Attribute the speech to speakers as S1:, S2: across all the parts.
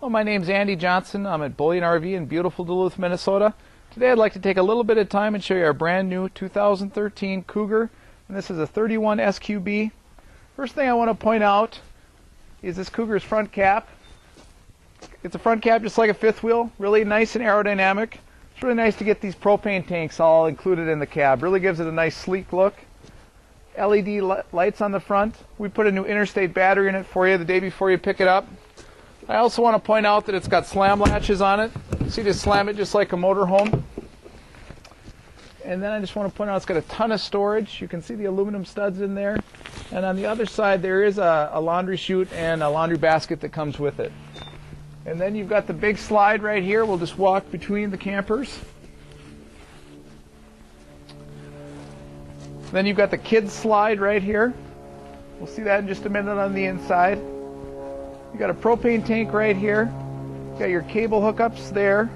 S1: Well, my name's Andy Johnson. I'm at Bullyan RV in beautiful Duluth, Minnesota. Today I'd like to take a little bit of time and show you our brand new 2013 Cougar. And this is a 31 SQB. First thing I want to point out is this Cougar's front cap. It's a front cap just like a fifth wheel, really nice and aerodynamic. It's really nice to get these propane tanks all included in the cab. Really gives it a nice sleek look. LED lights on the front. We put a new interstate battery in it for you the day before you pick it up. I also want to point out that it's got slam latches on it. See, to slam it just like a motorhome. And then I just want to point out it's got a ton of storage. You can see the aluminum studs in there. And on the other side, there is a, a laundry chute and a laundry basket that comes with it. And then you've got the big slide right here. We'll just walk between the campers. Then you've got the kids slide right here. We'll see that in just a minute on the inside. You got a propane tank right here. You got your cable hookups there.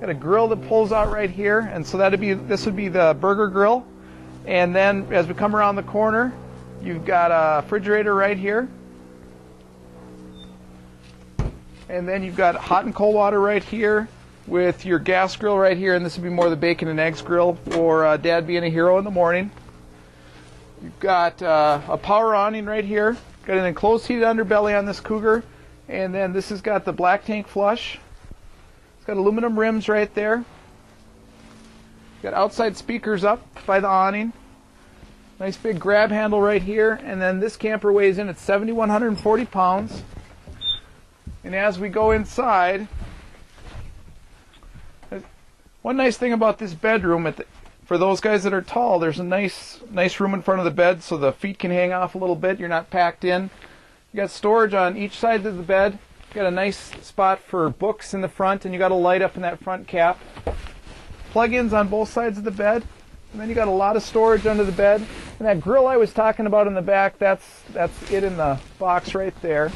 S1: Got a grill that pulls out right here, and so that'd be this would be the burger grill. And then as we come around the corner, you've got a refrigerator right here. And then you've got hot and cold water right here with your gas grill right here, and this would be more the bacon and eggs grill for uh, Dad being a hero in the morning. You've got uh, a power awning right here. Got an enclosed heated underbelly on this Cougar, and then this has got the black tank flush. It's got aluminum rims right there. Got outside speakers up by the awning. Nice big grab handle right here, and then this camper weighs in at 7,140 pounds. And as we go inside, one nice thing about this bedroom, at the, for those guys that are tall, there's a nice nice room in front of the bed so the feet can hang off a little bit. You're not packed in. You got storage on each side of the bed. You got a nice spot for books in the front, and you got a light up in that front cap. Plug-ins on both sides of the bed, and then you got a lot of storage under the bed. And that grill I was talking about in the back, that's that's it in the box right there.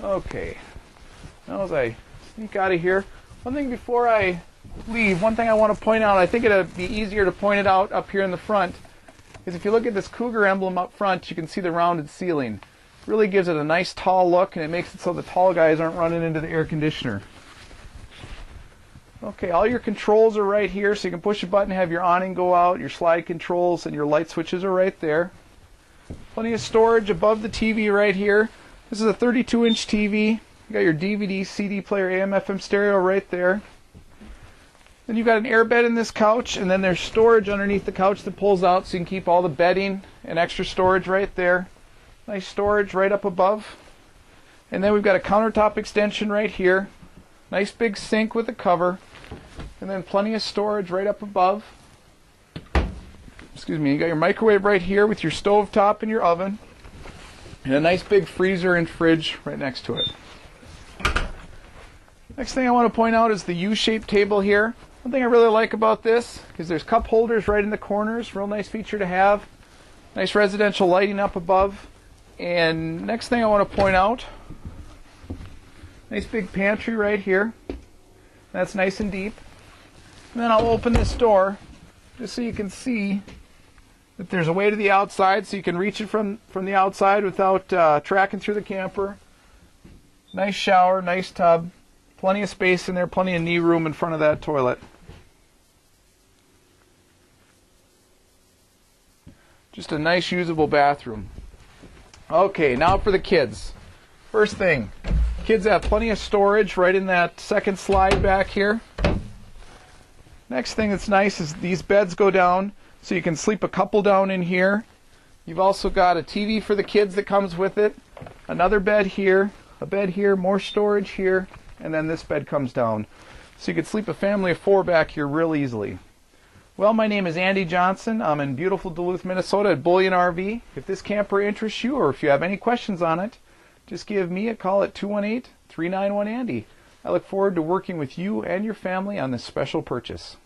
S1: Okay. Now as I sneak out of here, one thing before I leave, one thing I want to point out, I think it'd be easier to point it out up here in the front, is if you look at this Cougar emblem up front, you can see the rounded ceiling. It really gives it a nice tall look and it makes it so the tall guys aren't running into the air conditioner. Okay, all your controls are right here, so you can push a button, have your awning go out, your slide controls, and your light switches are right there. Plenty of storage above the TV right here. This is a 32 inch TV. You got your DVD, CD player, AM, FM stereo right there. Then you've got an air bed in this couch, and then there's storage underneath the couch that pulls out so you can keep all the bedding and extra storage right there. Nice storage right up above. And then we've got a countertop extension right here. Nice big sink with a cover. And then plenty of storage right up above. Excuse me, you got your microwave right here with your stove top and your oven. And a nice big freezer and fridge right next to it. Next thing I want to point out is the U-shaped table here. One thing I really like about this is there's cup holders right in the corners. Real nice feature to have. Nice residential lighting up above. And next thing I want to point out, nice big pantry right here. That's nice and deep. And then I'll open this door just so you can see that there's a way to the outside so you can reach it from, from the outside without uh, tracking through the camper. Nice shower, nice tub. Plenty of space in there, plenty of knee room in front of that toilet. Just a nice usable bathroom. Okay, now for the kids. First thing, kids have plenty of storage right in that second slide back here. Next thing that's nice is these beds go down so you can sleep a couple down in here. You've also got a TV for the kids that comes with it, another bed here, a bed here, more storage here, and then this bed comes down. So you could sleep a family of four back here real easily. Well, my name is Andy Johnson. I'm in beautiful Duluth, Minnesota at Bullyan RV. If this camper interests you or if you have any questions on it, just give me a call at 218 391 Andy. I look forward to working with you and your family on this special purchase.